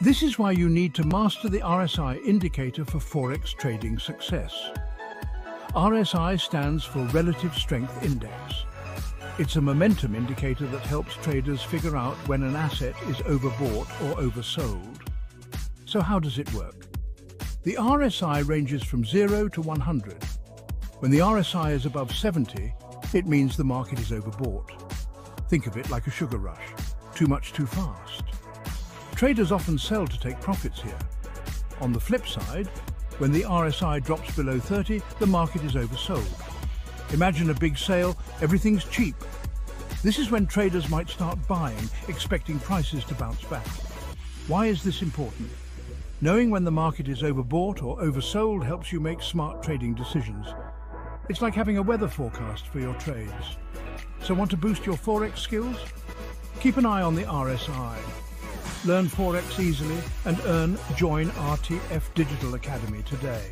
This is why you need to master the RSI indicator for Forex trading success. RSI stands for Relative Strength Index. It's a momentum indicator that helps traders figure out when an asset is overbought or oversold. So how does it work? The RSI ranges from 0 to 100. When the RSI is above 70, it means the market is overbought. Think of it like a sugar rush. Too much too fast. Traders often sell to take profits here. On the flip side, when the RSI drops below 30, the market is oversold. Imagine a big sale, everything's cheap. This is when traders might start buying, expecting prices to bounce back. Why is this important? Knowing when the market is overbought or oversold helps you make smart trading decisions. It's like having a weather forecast for your trades. So want to boost your Forex skills? Keep an eye on the RSI. Learn Forex easily and earn Join RTF Digital Academy today.